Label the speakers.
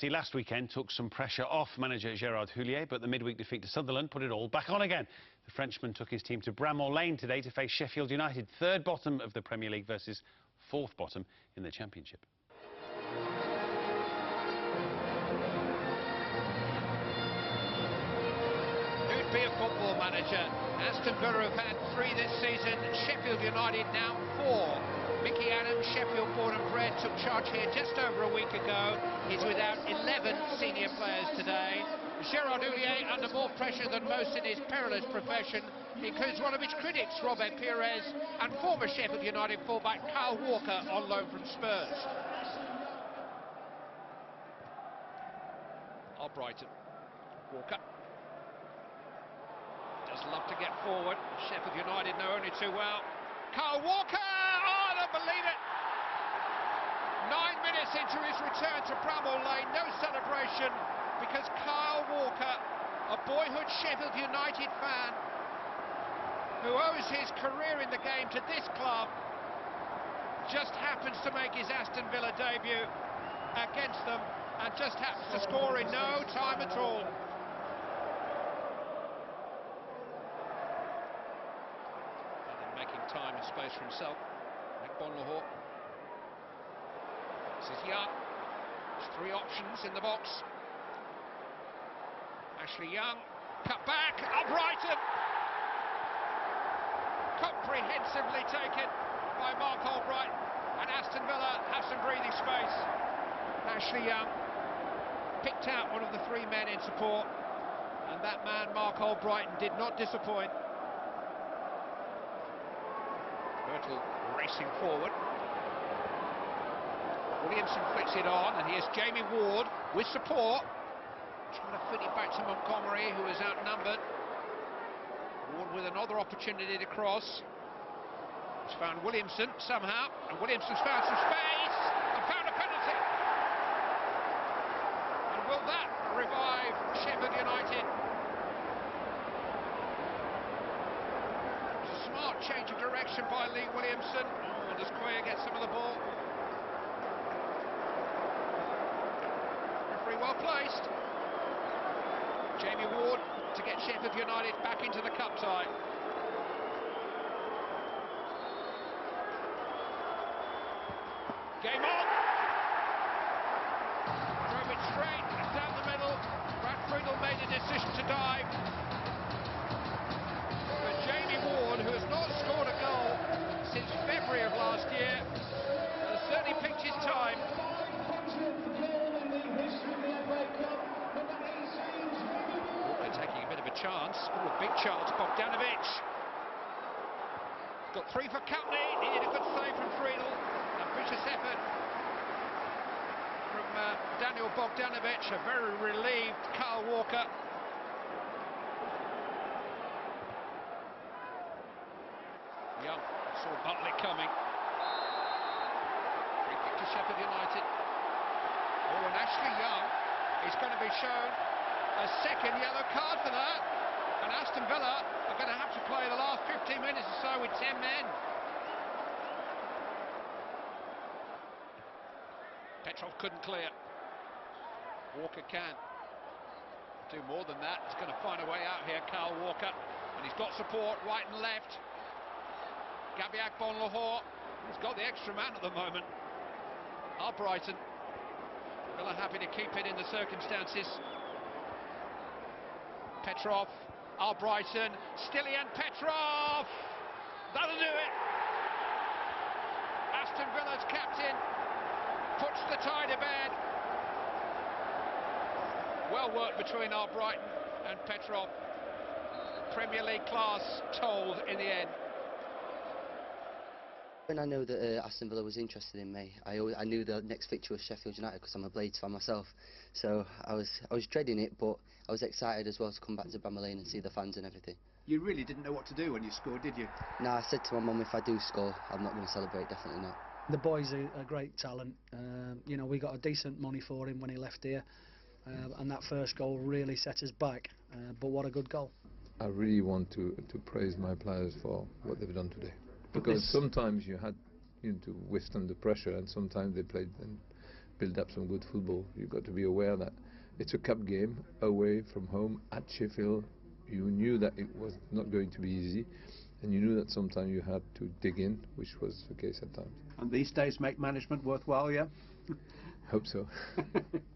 Speaker 1: He last weekend took some pressure off manager Gerard Houllier, but the midweek defeat to Sunderland put it all back on again. The Frenchman took his team to Bramall Lane today to face Sheffield United, third bottom of the Premier League versus fourth bottom in the Championship.
Speaker 2: Be a football manager? Aston Villa have had three this season, Sheffield United now four. Micky Adams, Sheffield born bred, took charge here just over a week ago. He's without 11 senior players today. Gerard Houllier under more pressure than most in his perilous profession includes one of his critics, Robert Pires, and former Sheffield United fullback Kyle Walker on loan from Spurs. Albrighton, Walker. Love to get forward. Sheffield United know only too well. Kyle Walker! Oh, I don't believe it. Nine minutes into his return to Bramall Lane, no celebration because Kyle Walker, a boyhood Sheffield United fan, who owes his career in the game to this club, just happens to make his Aston Villa debut against them and just happens to score in no time at all. And making time and space for himself. Bonlahor. This is Young. There's three options in the box. Ashley Young, cut back, Albrighton. Comprehensively taken by Marc Albrighton, and Aston Villa have some breathing space. Ashley Young picked out one of the three men in support, and that man, Marc Albrighton, did not disappoint. Myrtle racing forward. Williamson flicks it on, and here's Jamie Ward with support. Trying to fit it back to Montgomery, who is outnumbered. Ward with another opportunity to cross. He's found Williamson somehow, and Williamson's found some space and found a penalty. And will that revive Sheffield United? Change of direction by Lee Williamson. Oh, does Quayer get some of the ball? Very well placed. Jamie Ward to get Sheffield United back into the cup tie. Chance. Ooh, a big chance, Bogdanovic. Got three for Company, needed a good save from Friedel. Ambitious effort from uh, Daniel Bogdanovic, a very relieved Carl Walker. Young saw Butley coming. Free kick to Sheffield United. Oh, and Ashley Young is going to be shown a second yellow card for that. And Aston Villa are going to have to play the last 15 minutes or so with 10 men. Petrov couldn't clear. Walker can do more than that. He's going to find a way out here, Carl Walker. And he's got support right and left. Gabiak He's got the extra man at the moment. Albrighton. Villa happy to keep it in the circumstances. Petrov, Albrighton, Stiliyan Petrov! That'll do it! Aston Villa's captain puts the tie to bed. Well worked between Albrighton and Petrov. Premier League class told in the end.
Speaker 3: When I knew that uh, Aston Villa was interested in me, I, always, I knew the next fixture was Sheffield United because I'm a Blades fan myself. So I was I was dreading it, but I was excited as well to come back to Bramall Lane and see the fans and everything.
Speaker 4: You really didn't know what to do when you scored, did you?
Speaker 3: No, I said to my mum, if I do score, I'm not going to celebrate, definitely not.
Speaker 5: The boy's a, a great talent. Uh, you know, we got a decent money for him when he left here. Uh, and that first goal really set us back. Uh, but what a good goal.
Speaker 6: I really want to, to praise my players for what they've done today because sometimes you had you know, to withstand the pressure, and sometimes they played and build up some good football. You've got to be aware that it's a cup game away from home at Sheffield. You knew that it was not going to be easy, and you knew that sometimes you had to dig in, which was the case at times.
Speaker 4: And these days make management worthwhile, yeah?
Speaker 6: Hope so.